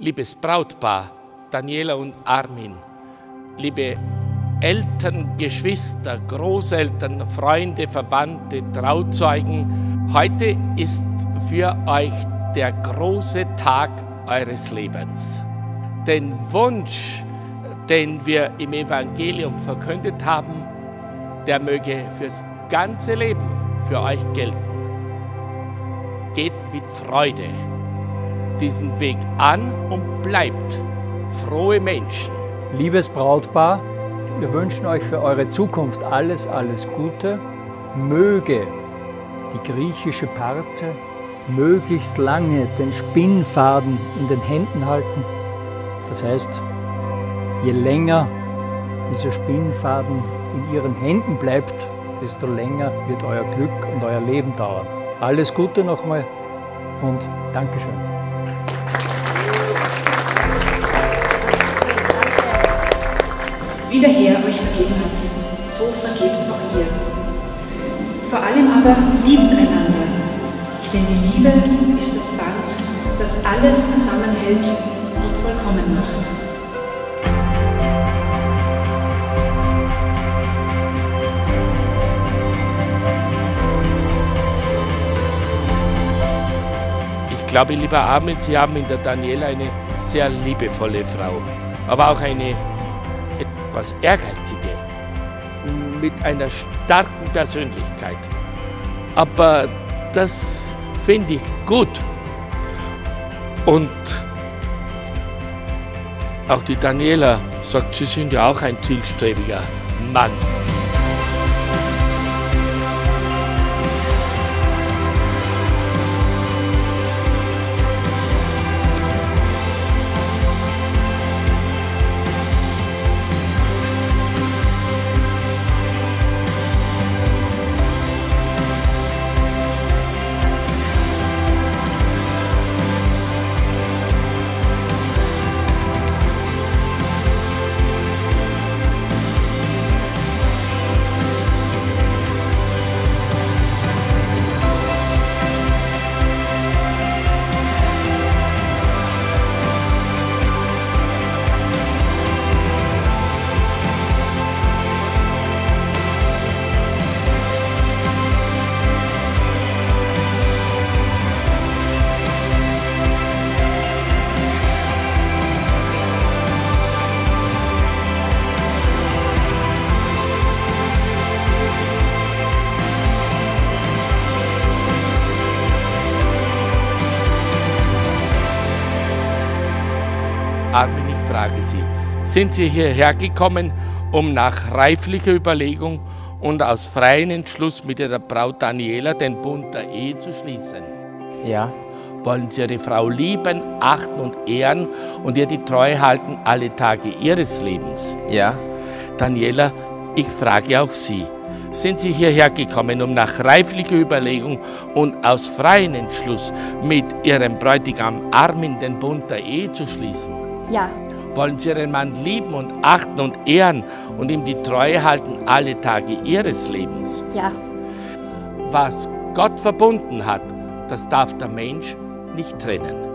liebes Brautpaar, Daniela und Armin, liebe Eltern, Geschwister, Großeltern, Freunde, Verwandte, Trauzeugen, heute ist für euch der große Tag eures Lebens. Den Wunsch, den wir im Evangelium verkündet haben, der möge fürs ganze Leben für euch gelten. Geht mit Freude diesen Weg an und bleibt frohe Menschen. Liebes Brautpaar, wir wünschen euch für eure Zukunft alles, alles Gute. Möge die griechische Parze möglichst lange den Spinnfaden in den Händen halten. Das heißt, je länger dieser Spinnfaden in ihren Händen bleibt, desto länger wird euer Glück und euer Leben dauern. Alles Gute nochmal und Dankeschön. Wie der Herr euch vergeben hat, so vergebt auch ihr. Vor allem aber liebt einander, denn die Liebe ist das Band, das alles zusammenhält und vollkommen macht. Ich glaube, lieber Armin, Sie haben in der Daniela eine sehr liebevolle Frau, aber auch eine etwas ehrgeizige, mit einer starken Persönlichkeit. Aber das finde ich gut. Und auch die Daniela sagt, sie sind ja auch ein zielstrebiger Mann. Armin, ich frage Sie, sind Sie hierher gekommen, um nach reiflicher Überlegung und aus freiem Entschluss mit Ihrer Braut Daniela den Bund der Ehe zu schließen? Ja, Wollen Sie Ihre Frau lieben, achten und ehren und ihr die Treue halten alle Tage Ihres Lebens? ja, Daniela, ich frage auch Sie, sind Sie hierher gekommen, um nach reiflicher Überlegung und aus freiem Entschluss mit Ihrem Bräutigam Armin den Bund der Ehe zu schließen? Ja, Wollen Sie Ihren Mann lieben und achten und ehren und ihm die Treue halten alle Tage Ihres Lebens? ja, Was Gott verbunden hat, das darf der Mensch nicht trennen.